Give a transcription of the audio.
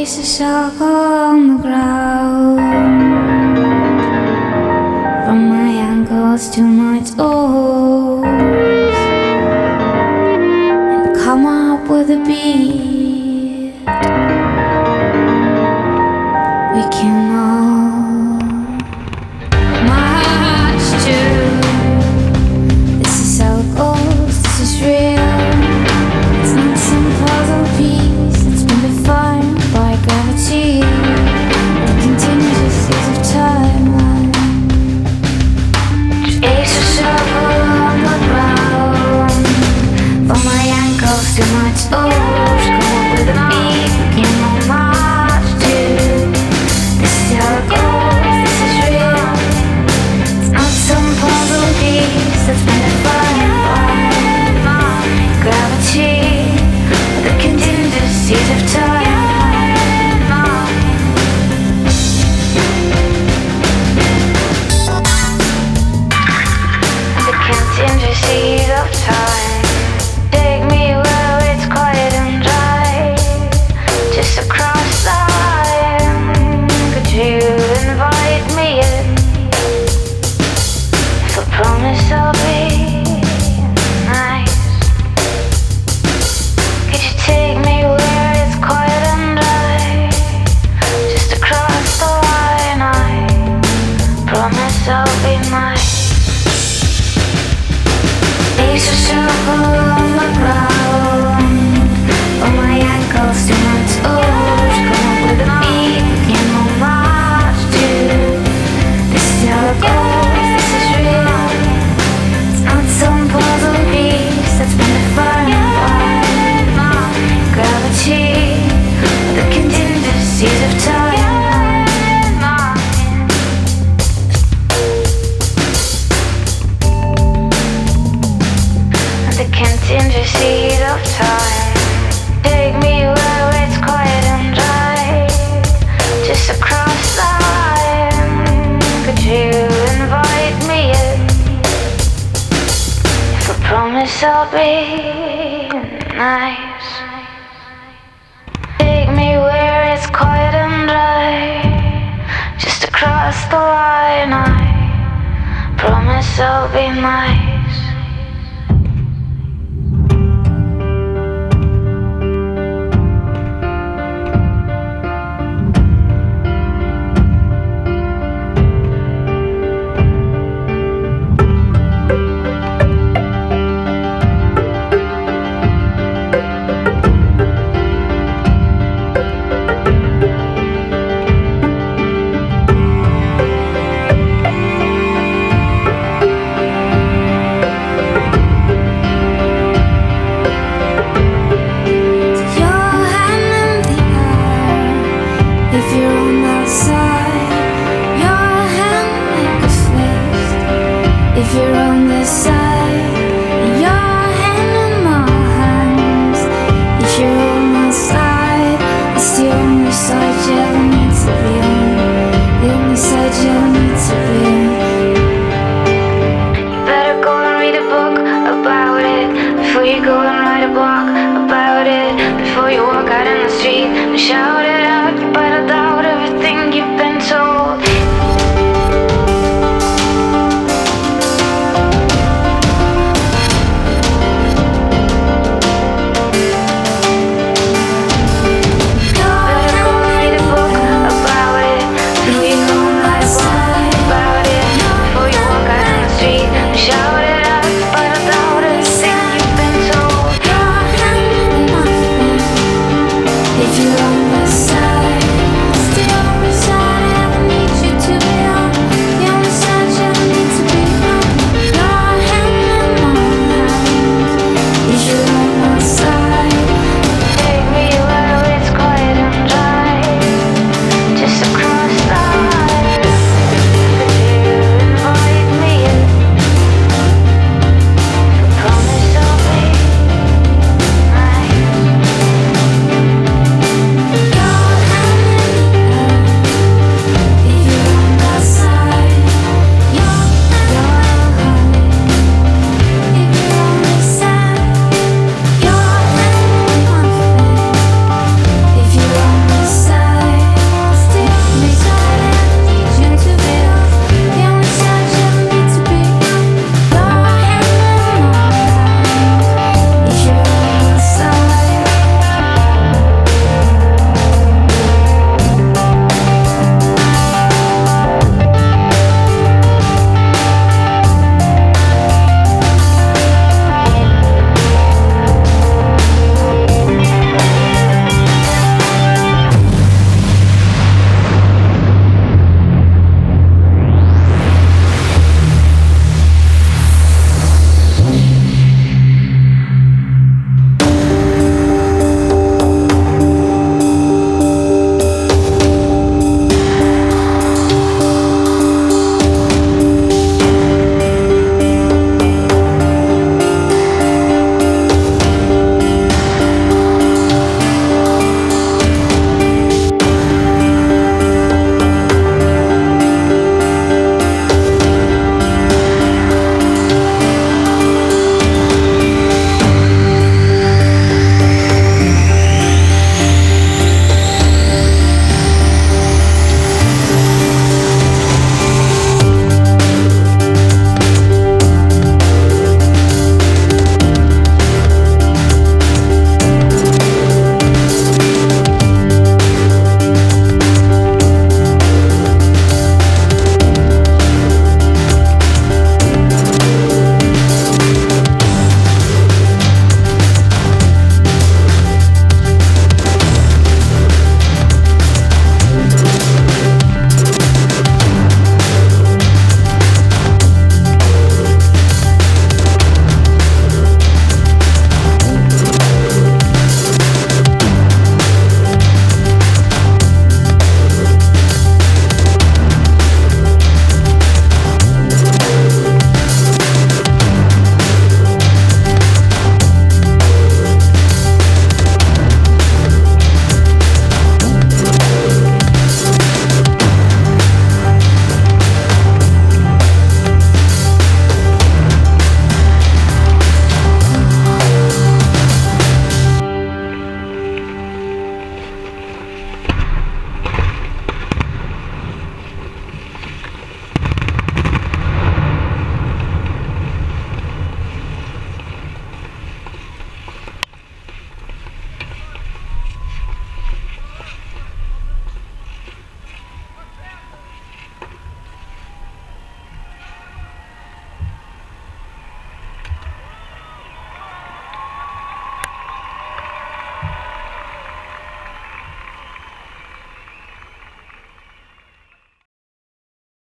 A circle on the ground I'll be nice.